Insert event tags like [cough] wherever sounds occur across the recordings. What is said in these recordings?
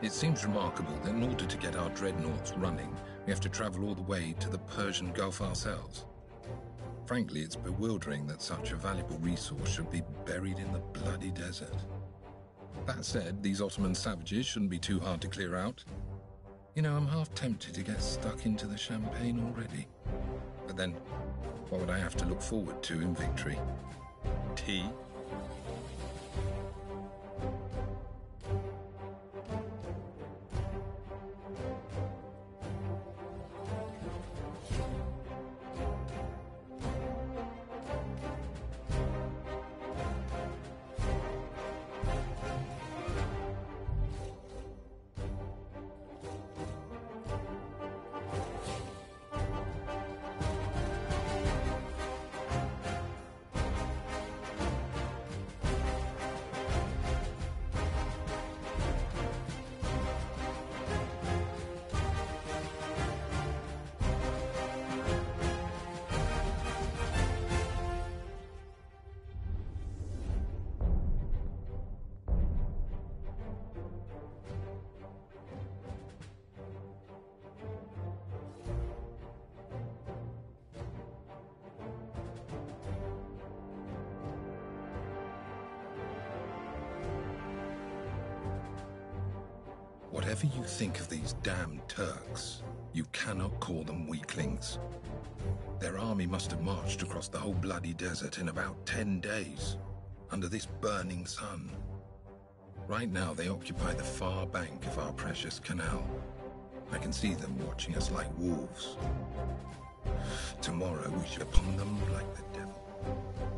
It seems remarkable that in order to get our dreadnoughts running, we have to travel all the way to the Persian Gulf ourselves. Frankly, it's bewildering that such a valuable resource should be buried in the bloody desert. That said, these Ottoman savages shouldn't be too hard to clear out. You know, I'm half tempted to get stuck into the champagne already. But then, what would I have to look forward to in victory? Tea? Their army must have marched across the whole bloody desert in about 10 days, under this burning sun. Right now, they occupy the far bank of our precious canal. I can see them watching us like wolves. Tomorrow, we shall upon them like the devil.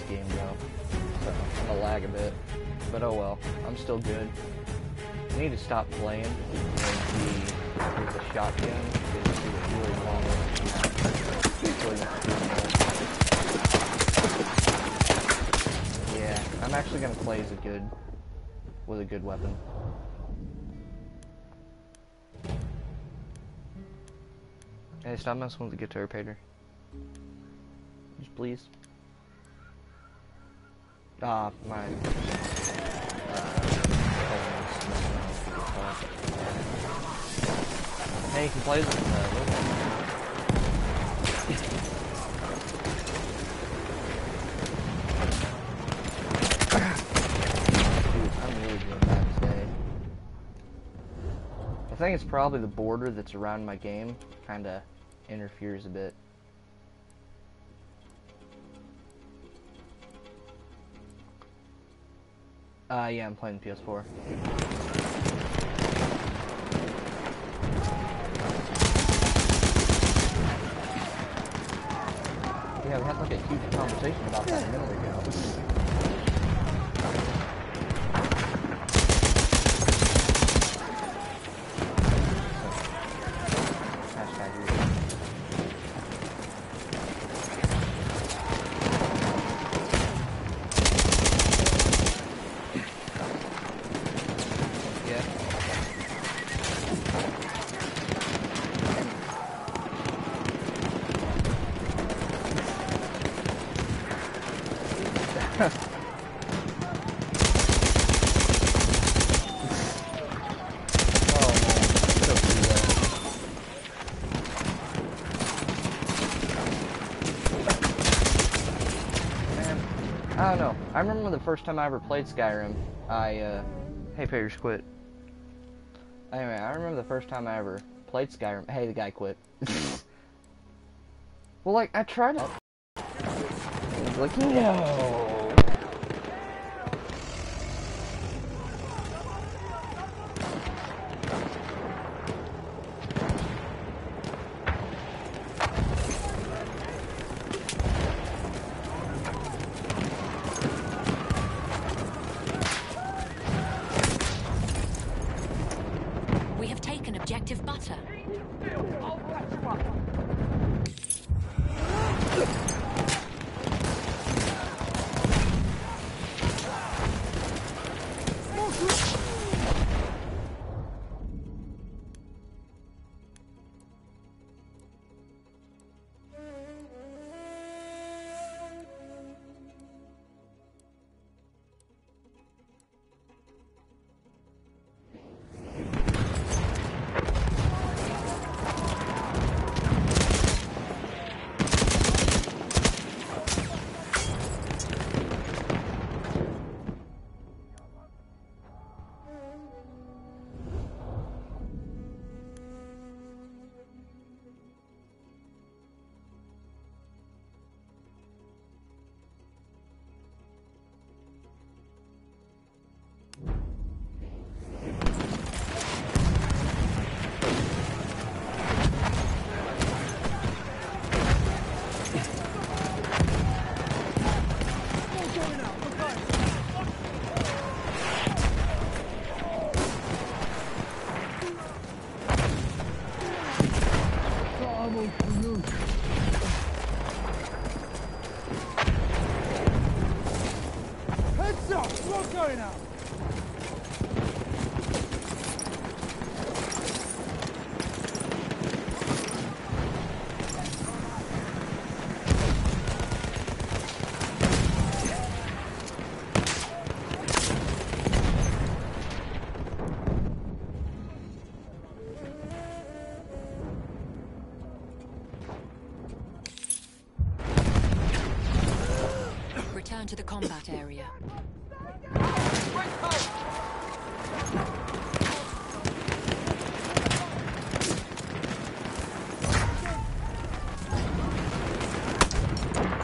This game though. So I'm gonna lag a bit. But oh well, I'm still good. I need to stop playing with the, shotgun. Yeah, I'm actually gonna play as a good, with a good weapon. Hey, stop messing with the guitar, Pater. Just please. Ah, my. Uh, hey, you can play with uh, I'm really doing bad today. I think it's probably the border that's around my game kind of interferes a bit. Uh, yeah, I'm playing PS4. Yeah, we had like a huge conversation about that a minute ago. Hashtag read. Yeah. Oh man, so I remember the first time I ever played Skyrim, I, uh, hey, Payers quit. Anyway, I remember the first time I ever played Skyrim. Hey, the guy quit. [laughs] well, like, I tried was like, no.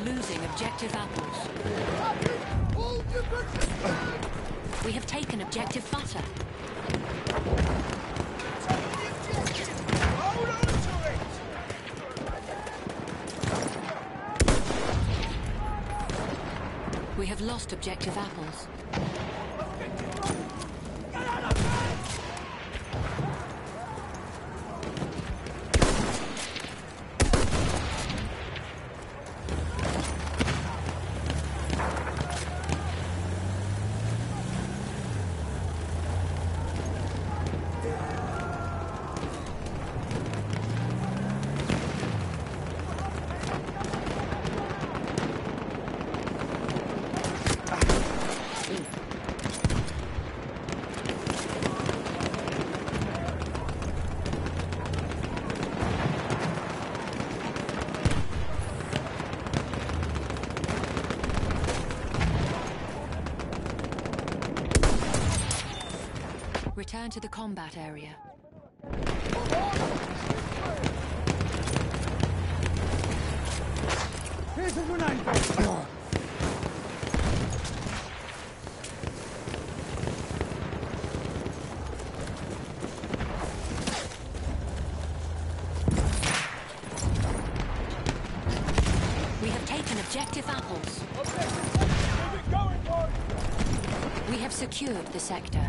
Losing objective apples. We have taken objective butter. We have lost objective apples. Return to the combat area. We have taken objective apples. It going! We have secured the sector.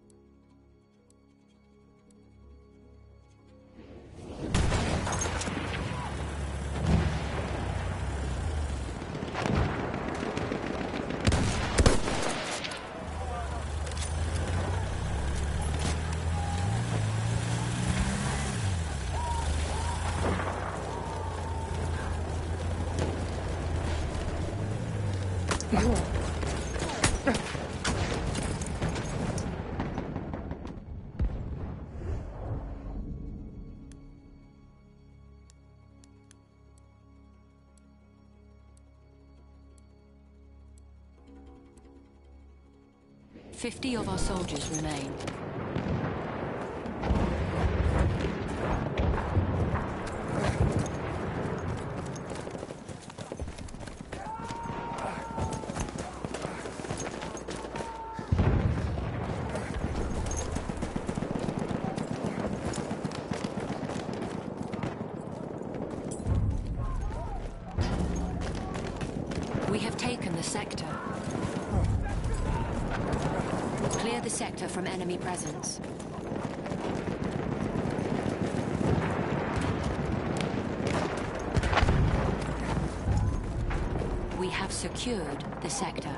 Fifty of our soldiers remain. We have taken the sector. Clear the sector from enemy presence. We have secured the sector.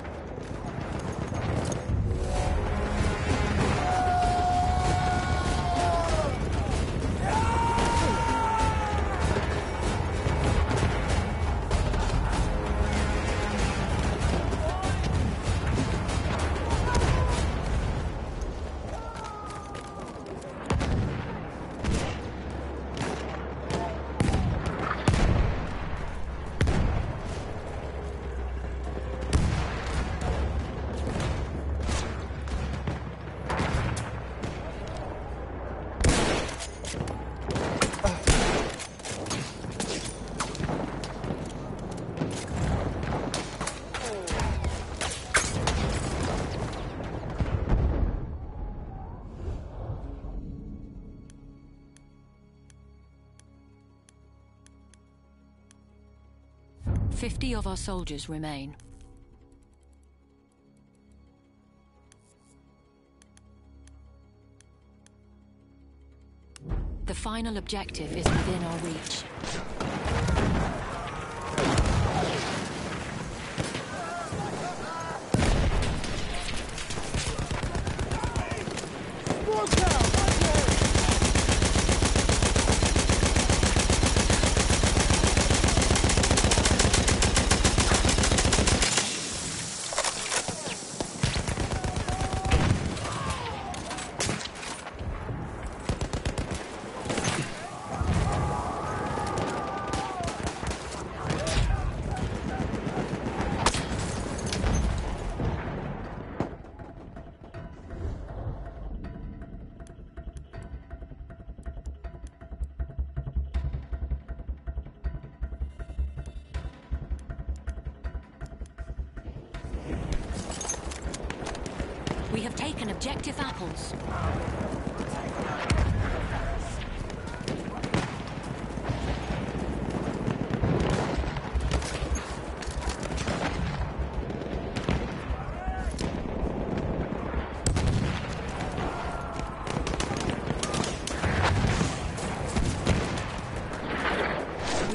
of our soldiers remain. The final objective is within our reach.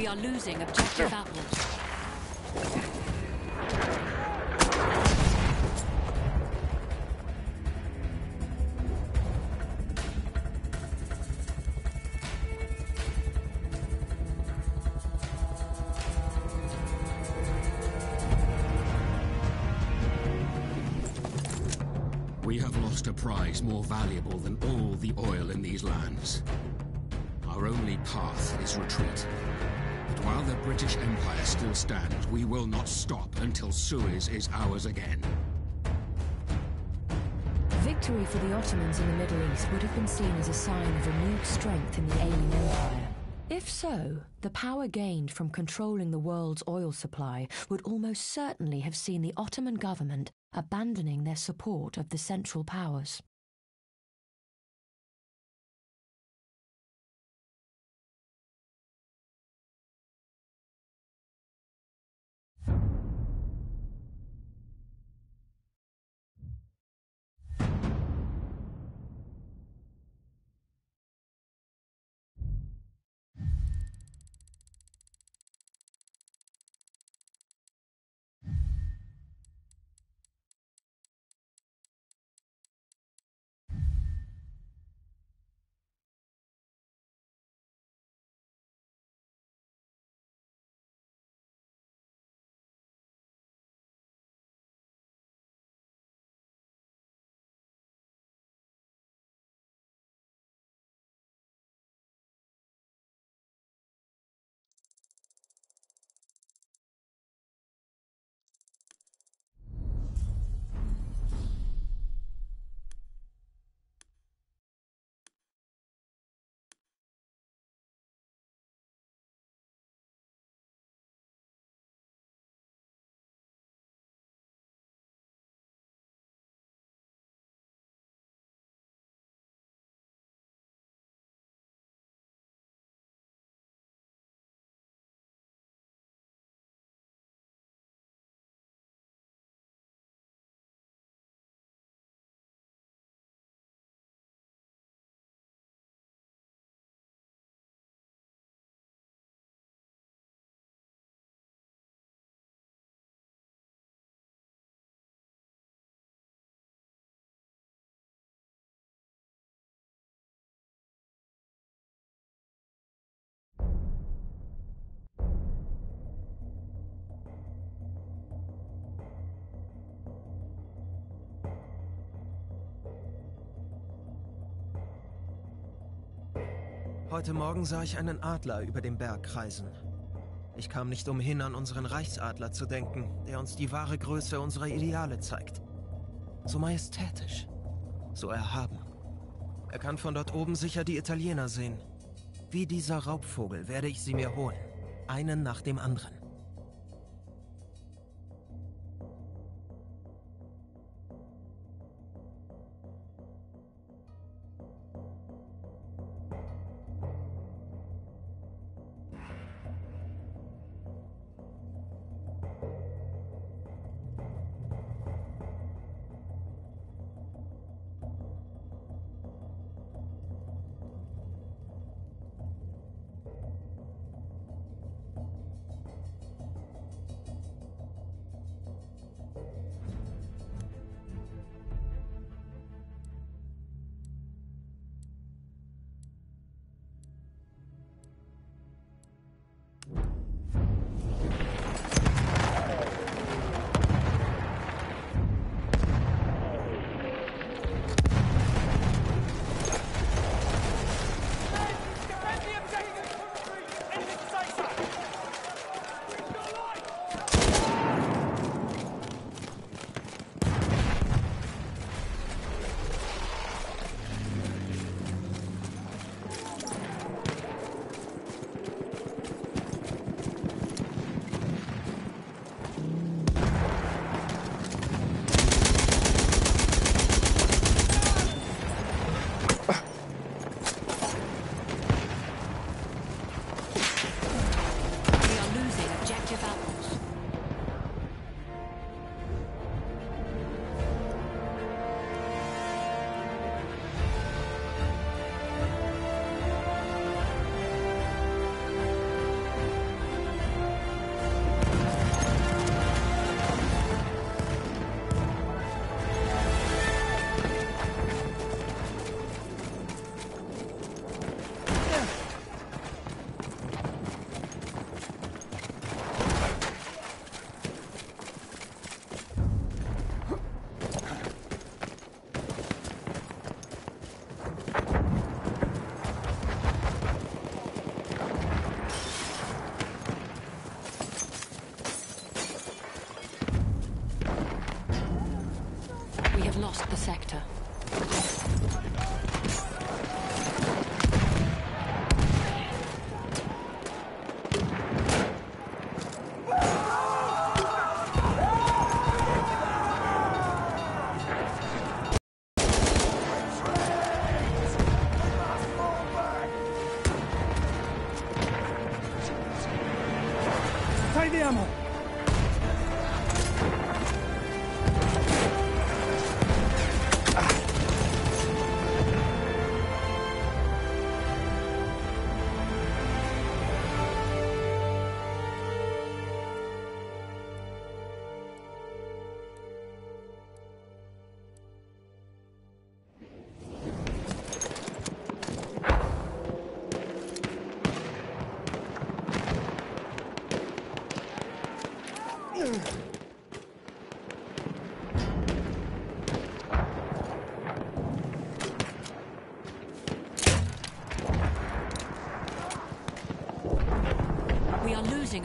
Are losing objective apples. We have lost a prize more valuable than all the oil in these lands. Our only path is retreat. While the British Empire still stands, we will not stop until Suez is ours again. Victory for the Ottomans in the Middle East would have been seen as a sign of renewed strength in the alien empire. If so, the power gained from controlling the world's oil supply would almost certainly have seen the Ottoman government abandoning their support of the Central Powers. Heute Morgen sah ich einen Adler über dem Berg kreisen. Ich kam nicht umhin, an unseren Reichsadler zu denken, der uns die wahre Größe unserer Ideale zeigt. So majestätisch, so erhaben. Er kann von dort oben sicher die Italiener sehen. Wie dieser Raubvogel werde ich sie mir holen. Einen nach dem anderen.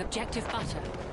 objective butter.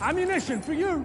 Ammunition for you!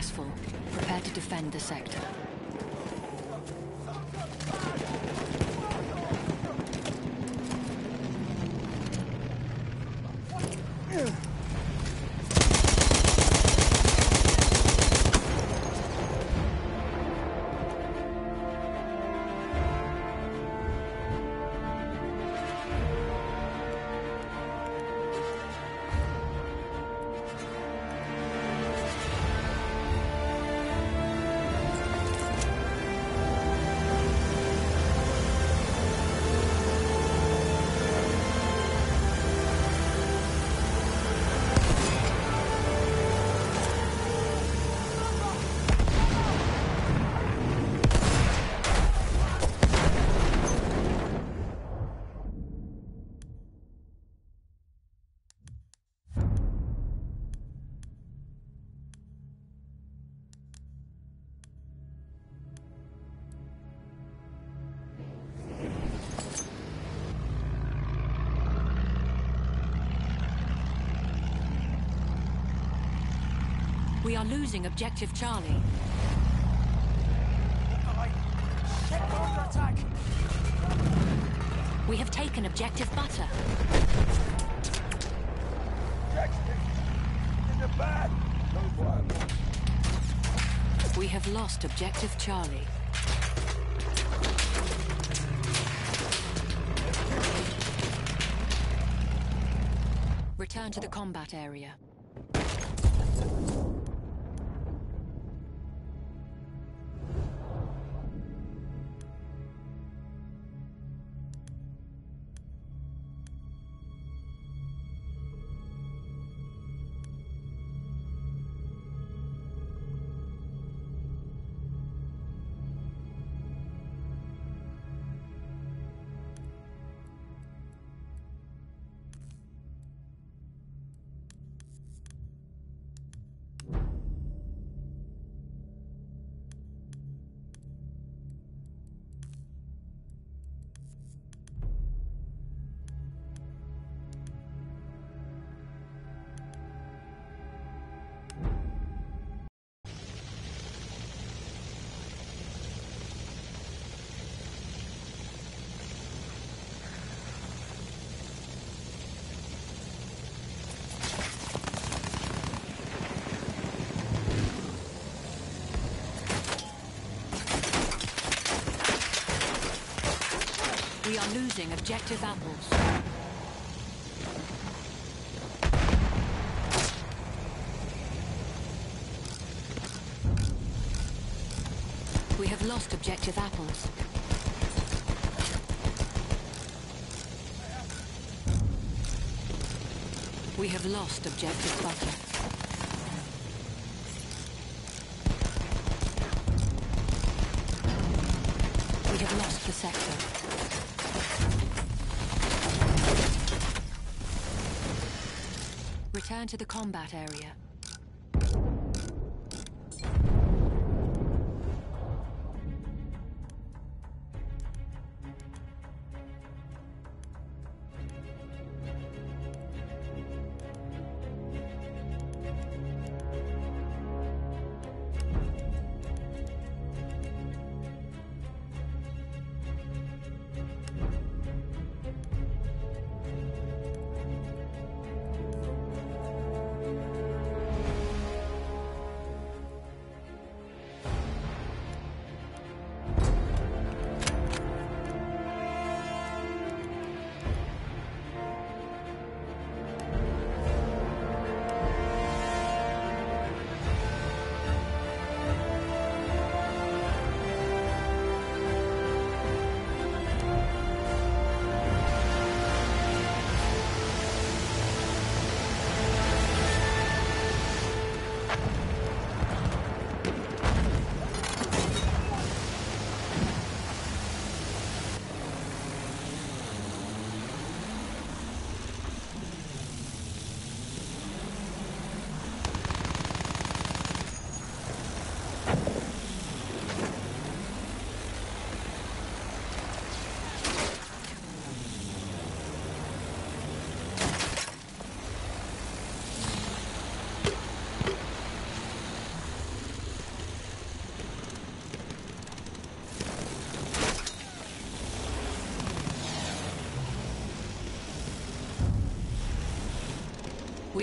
Successful. Prepare to defend the sector. Are losing objective Charlie. We have taken objective Butter. We have lost objective Charlie. Return to the combat area. Are losing objective apples. We have lost objective apples. We have lost objective butter. We have lost the sector. Return to the combat area.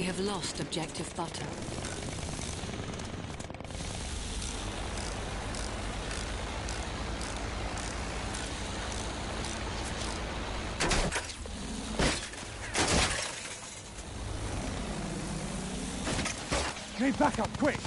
Have lost objective butter. Need backup, quick!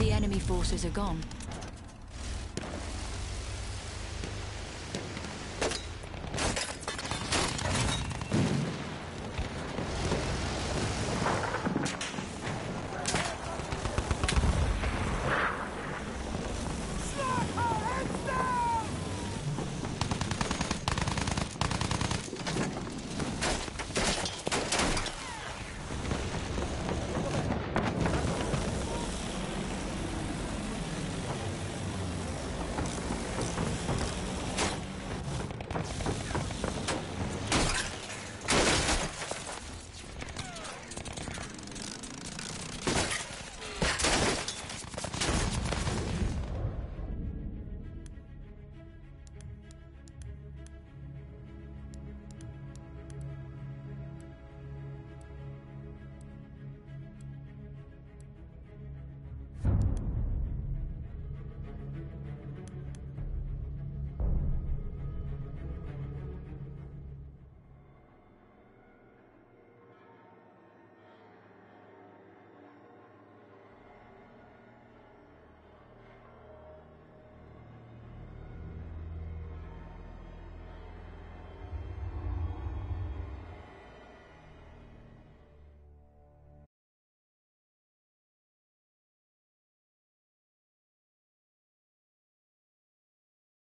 The enemy forces are gone.